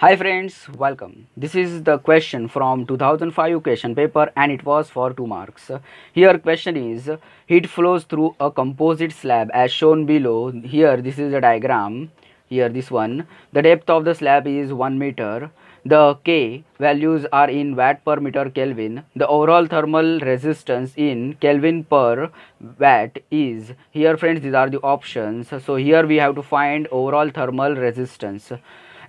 Hi friends, welcome. This is the question from 2005 question paper and it was for 2 marks. Here question is heat flows through a composite slab as shown below. Here this is a diagram. Here this one. The depth of the slab is 1 meter. The K values are in watt per meter Kelvin. The overall thermal resistance in Kelvin per watt is here friends these are the options. So here we have to find overall thermal resistance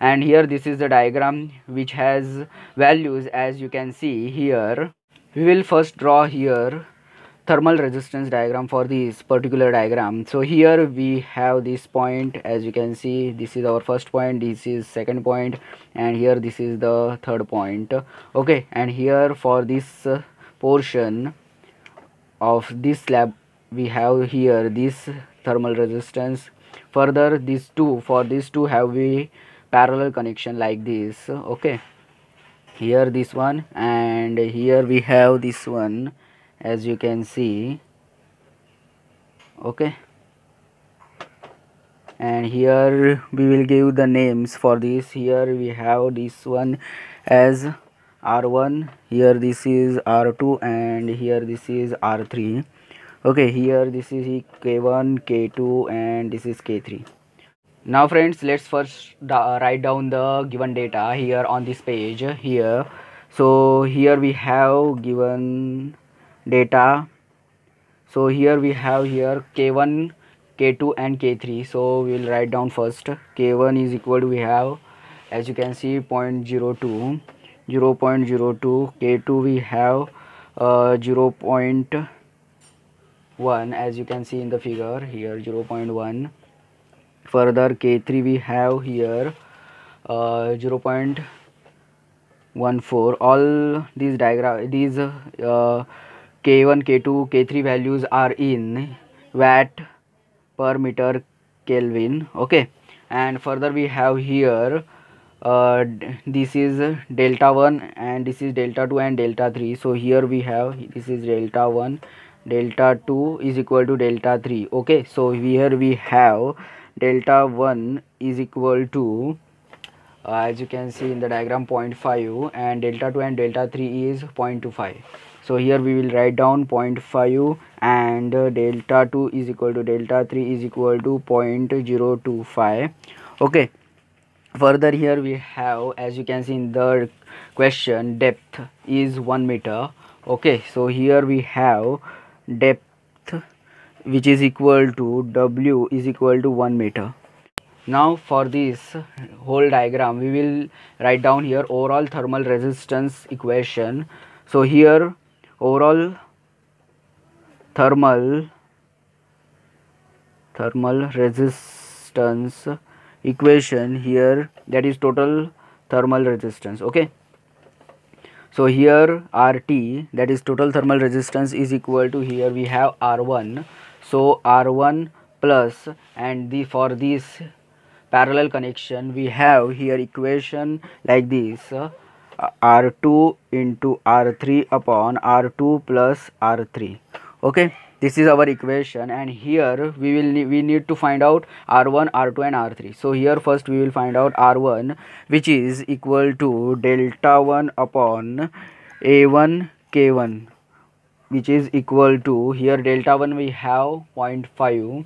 and here this is the diagram which has values as you can see here. We will first draw here thermal resistance diagram for this particular diagram. So here we have this point. As you can see this is our first point this is second point and here this is the third point. Okay and here for this portion of this slab we have here this thermal resistance. Further these two for these two have we parallel connection like this. Okay. Here this one and here we have this one as you can see. Okay. And here we will give the names for this. Here we have this one as r1 here this is r2 and here this is r3 okay here this is k1 k2 and this is k3 now friends let's first write down the given data here on this page here. So here we have given data. So here we have here k1 k2 and k3 so we'll write down first. K1 is equal to we have as you can see 0 0.02 0 0.02 k2 we have uh, 0 0.1 as you can see in the figure here 0 0.1 further k3 we have here uh, 0 0.14 all these diagram these uh, k1 k2 k3 values are in watt per meter kelvin okay? And further we have here uh, this is delta 1 and this is delta 2 and delta 3 so here we have this is delta 1 delta 2 is equal to delta 3 okay? So here we have delta 1 is equal to uh, as you can see in the diagram 0.5 and delta 2 and delta 3 is 0.25 so here we will write down 0.5 and uh, delta 2 is equal to delta 3 is equal to 0.025 okay. Further here we have as you can see in the question depth is 1 meter. Okay. So here we have depth which is equal to W is equal to 1 meter. Now for this whole diagram we will write down here overall thermal resistance equation. So here overall thermal thermal resistance equation here that is total thermal resistance okay so here RT that is total thermal resistance is equal to here we have R1 so r1 plus and the for this parallel connection we have here equation like this. Uh, r2 into r3 upon r2 plus r3 okay? This is our equation and here we will we need to find out r1 r2 and r3 so here first we will find out r1 which is equal to delta 1 upon a1 k1 which is equal to here delta 1 we have 0.5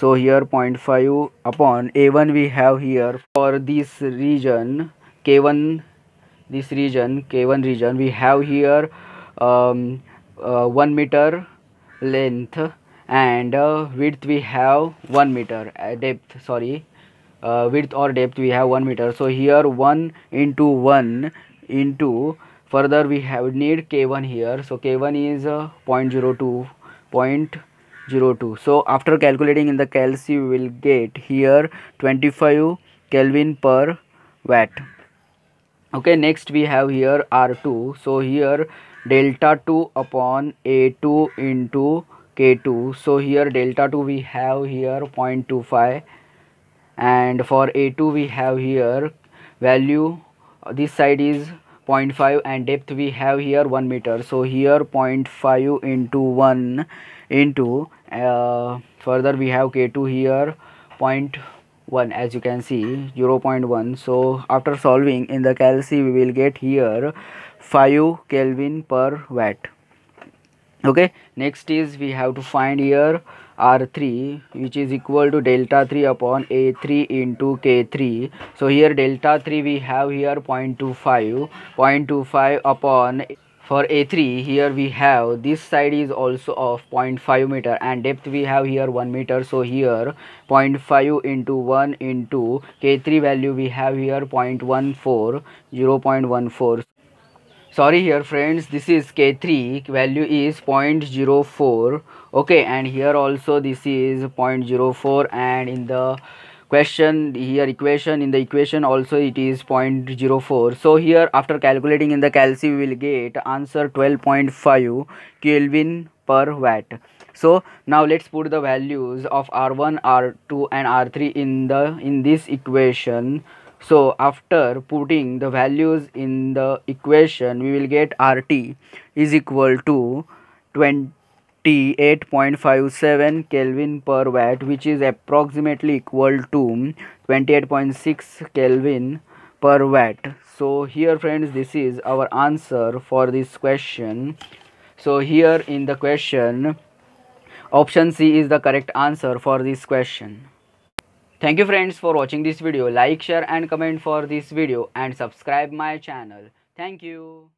so here 0.5 upon a1 we have here for this region k1 this region k1 region we have here um, uh, 1 meter length and uh, width we have 1 meter uh, depth sorry uh, width or depth we have 1 meter. So here 1 into 1 into further we have need k1 here. So k1 is uh, 0.02 0.02 so after calculating in the calci we will get here 25 kelvin per watt. Okay next we have here r2 so here delta 2 upon a2 into k2 so here delta 2 we have here 0.25 and for a2 we have here value this side is 0.5 and depth we have here 1 meter. So here 0.5 into 1 into uh, further we have k2 here 0.1 as you can see 0.1 so after solving in the calc we will get here 5 kelvin per watt. Okay next is we have to find here r3 which is equal to delta 3 upon a3 into k3 so here delta 3 we have here 0.25 0.25 upon for a3 here we have this side is also of 0.5 meter and depth we have here 1 meter. So here 0.5 into 1 into k3 value we have here 0.14 0.14 sorry here friends. This is k3 value is 0.04 okay and here also this is 0.04 and in the question here equation in the equation also it is 0.04 so here after calculating in the calc we will get answer 12.5 kelvin per watt. So now let's put the values of r1 r2 and r3 in the in this equation so after putting the values in the equation we will get RT is equal to 28.57 Kelvin per watt which is approximately equal to 28.6 Kelvin per watt. So here friends this is our answer for this question. So here in the question option C is the correct answer for this question. Thank you friends for watching this video. Like, share and comment for this video and subscribe my channel. Thank you.